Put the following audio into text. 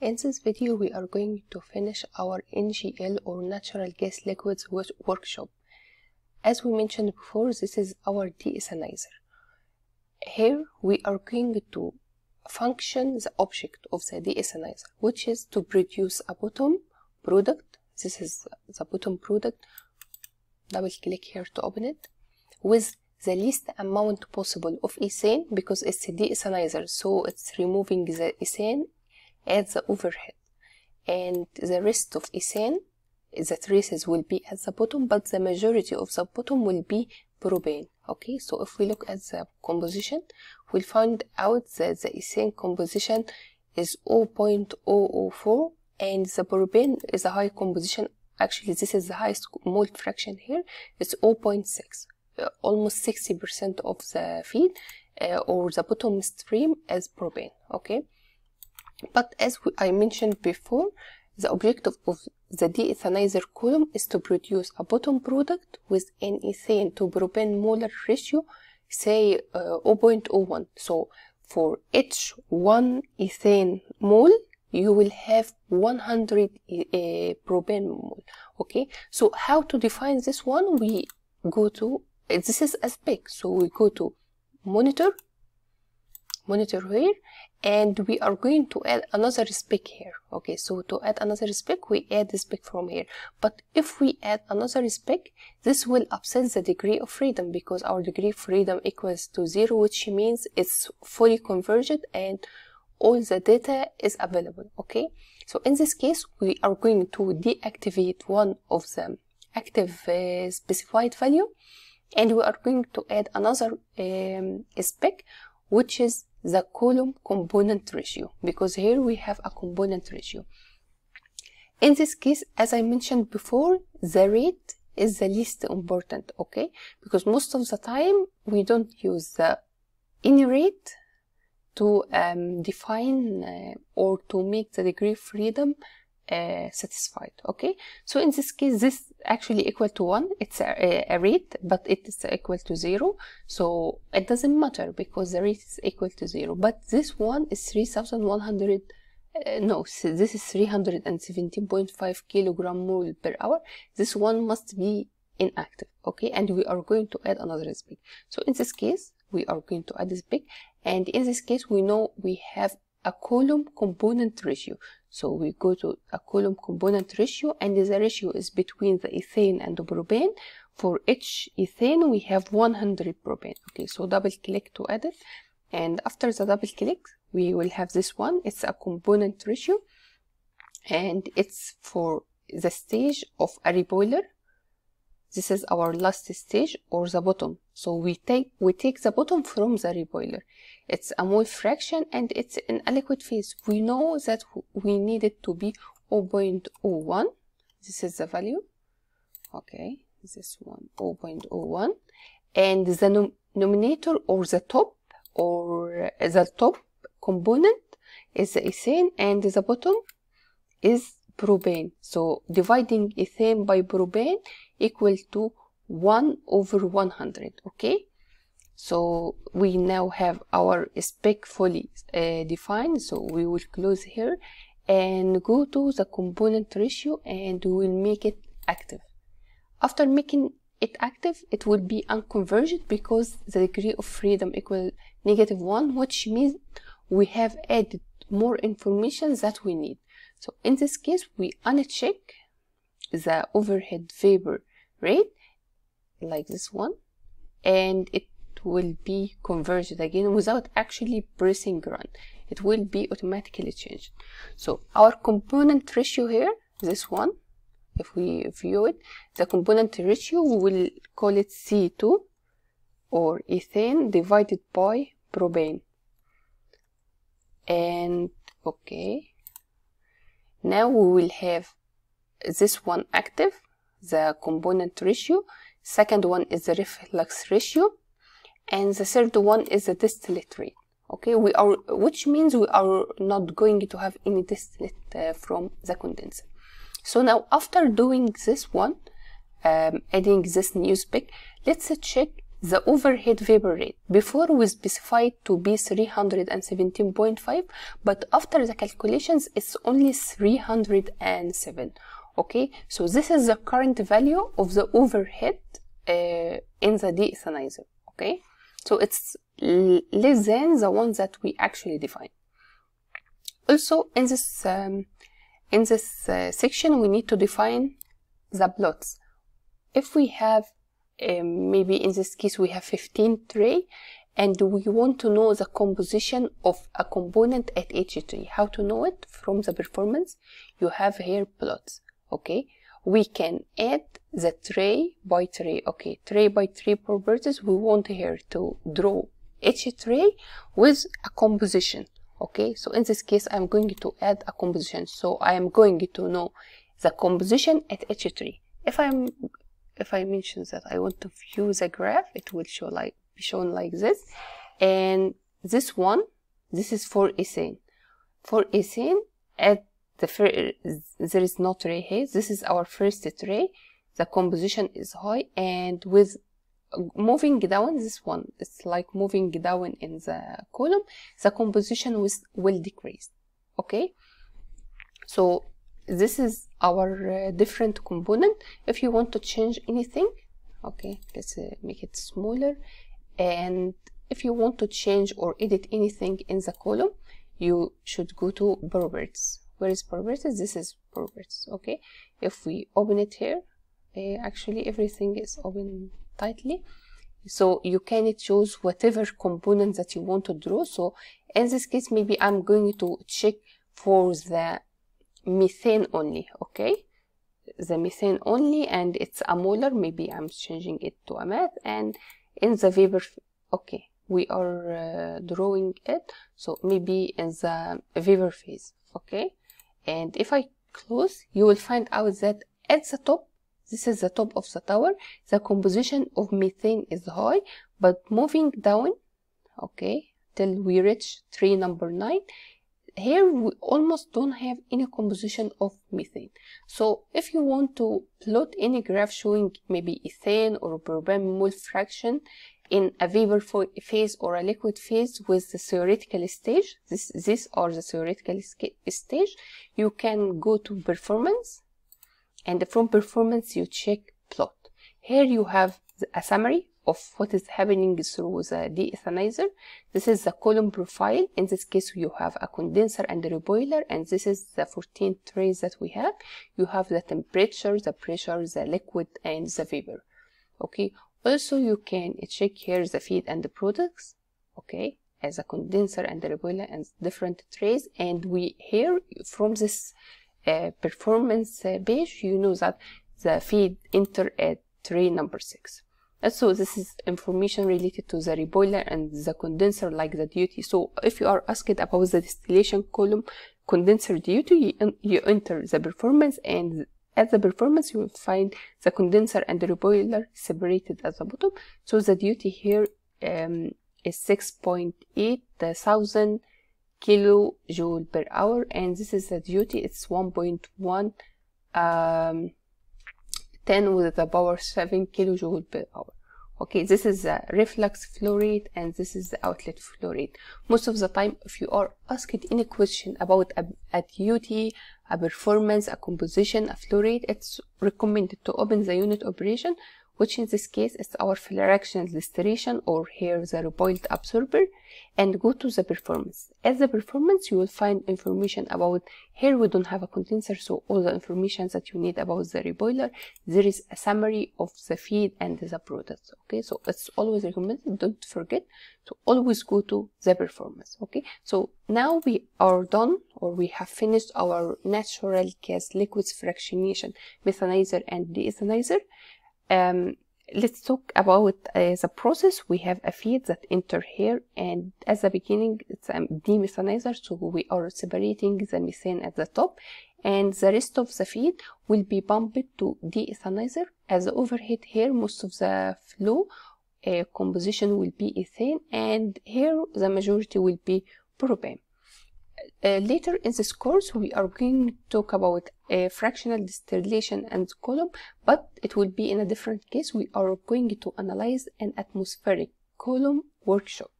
In this video, we are going to finish our NGL or natural gas liquids workshop. As we mentioned before, this is our deethanizer. Here, we are going to function the object of the deethanizer, which is to produce a bottom product. This is the bottom product. Double click here to open it with the least amount possible of ethane because it's a deethanizer, so it's removing the ethane at the overhead. And the rest of ethane the traces will be at the bottom but the majority of the bottom will be propane okay? So if we look at the composition we'll find out that the ethane composition is 0.004 and the propane is a high composition. Actually this is the highest mole fraction here. It's 0.6 uh, almost 60% of the feed uh, or the bottom stream is propane okay but as I mentioned before, the objective of the deethanizer column is to produce a bottom product with an ethane to propane molar ratio, say uh, 0.01. So for each one ethane mole, you will have 100 uh, propane mole. Okay, so how to define this one? We go to this is a spec, so we go to monitor monitor here and we are going to add another spec here. Okay so to add another spec we add the spec from here. But if we add another spec this will upset the degree of freedom because our degree of freedom equals to zero which means it's fully converged and all the data is available. Okay so in this case we are going to deactivate one of the active uh, specified value. And we are going to add another um, spec which is the column component ratio because here we have a component ratio. In this case, as I mentioned before, the rate is the least important, okay? Because most of the time we don't use the any rate to um, define uh, or to make the degree of freedom uh, satisfied okay? So in this case this actually equal to 1 it's a, a, rate but it is equal to 0 so it doesn't matter because the rate is equal to 0 but this one is 3100 uh, no this is 317.5 kilogram mole per hour. This one must be inactive okay? And we are going to add another spec so in this case we are going to add this spec and in this case we know we have a column component ratio so we go to a column component ratio and the ratio is between the ethane and the propane. For each ethane we have 100 propane. Okay, so double click to add it. And after the double click, we will have this one. It's a component ratio and it's for the stage of a reboiler. This is our last stage or the bottom. So we take we take the bottom from the reboiler. It's a mole fraction and it's in a liquid phase. We know that we need it to be 0.01. This is the value. Okay, this one 0.01. And the nom nominator or the top or the top component is the ethane and the bottom is propane. So dividing ethane by propane equal to 1 over 100. Okay so we now have our spec fully uh, defined so we will close here and go to the component ratio and we will make it active after making it active it will be unconverged because the degree of freedom equal negative 1 which means we have added more information that we need so in this case we uncheck the overhead vapor rate like this one and it will be converted again without actually pressing run. It will be automatically changed. So our component ratio here, this one, if we view it, the component ratio, we will call it C2 or ethane divided by propane. And okay, now we will have this one active, the component ratio. Second one is the reflux ratio. And the third one is the distillate rate. Okay we are which means we are not going to have any distillate uh, from the condenser. So now after doing this one um, adding this new spec let's check the overhead vapor rate. Before we specified to be 317.5, but after the calculations, it's only 307. Okay, so this is the current value of the overhead uh, in the deethanizer. Okay, so it's less than the one that we actually define. Also, in this um, in this uh, section, we need to define the plots. If we have um, maybe in this case we have 15 tray and we want to know the composition of a component at each tray. How to know it? From the performance, you have here plots, okay? We can add the tray by tray, okay, tray by tray properties. We want here to draw each tray with a composition, okay? So in this case, I'm going to add a composition. So I am going to know the composition at each tray. If I'm if I mention that I want to view the graph, it will show like be shown like this. And this one, this is for ethane. For ethane, at the there is no tray here. This is our first tray. The composition is high, and with moving down this one, it's like moving down in the column. The composition will decrease. Okay, so this is our uh, different component. If you want to change anything okay let's uh, make it smaller. And if you want to change or edit anything in the column you should go to properties. Where is properties? This is properties okay? If we open it here uh, actually everything is open tightly. So you can choose whatever component that you want to draw. So in this case maybe i'm going to check for the methane only okay? The methane only and it's a molar maybe i'm changing it to a math and in the vapor okay we are uh, drawing it so maybe in the vapor phase okay? And if i close you will find out that at the top this is the top of the tower the composition of methane is high but moving down okay till we reach tree number nine here we almost don't have any composition of methane. So if you want to plot any graph showing maybe ethane or propane mole fraction in a vapor phase or a liquid phase with the theoretical stage, this, are the theoretical stage, you can go to performance and from performance you check plot. Here you have a summary of what is happening through the deethanizer. This is the column profile. In this case, you have a condenser and a reboiler, and this is the 14 trays that we have. You have the temperature, the pressure, the liquid, and the vapor. Okay. Also, you can check here the feed and the products. Okay, as a condenser and a reboiler and different trays. And we here from this uh, performance uh, page, you know that the feed enter at tray number six. So this is information related to the reboiler and the condenser like the duty. So if you are asked about the distillation column condenser duty, you, enter the performance and at the performance you will find the condenser and the reboiler separated at the bottom. So the duty here um, is 6.8 thousand kilojoule per hour and this is the duty it's 1.1 um, 10 with the power 7 kilojoule per hour okay this is the reflux flow rate and this is the outlet flow rate most of the time if you are asked any question about a, a duty a performance a composition a flow rate it's recommended to open the unit operation which in this case is our fractional distillation or here the reboiled absorber and go to the performance. At the performance you will find information about here we don't have a condenser so all the information that you need about the reboiler there is a summary of the feed and the products okay? So it's always recommended. Don't forget to always go to the performance okay? So now we are done or we have finished our natural gas liquids fractionation methanizer and deethanizer um, let's talk about uh, the process. We have a feed that enter here and at the beginning it's a demethanizer so we are separating the methane at the top and the rest of the feed will be pumped to deethanizer. As the overhead here most of the flow uh, composition will be ethane and here the majority will be propane. Uh, later in this course, we are going to talk about fractional distillation and column, but it will be in a different case. We are going to analyze an atmospheric column workshop.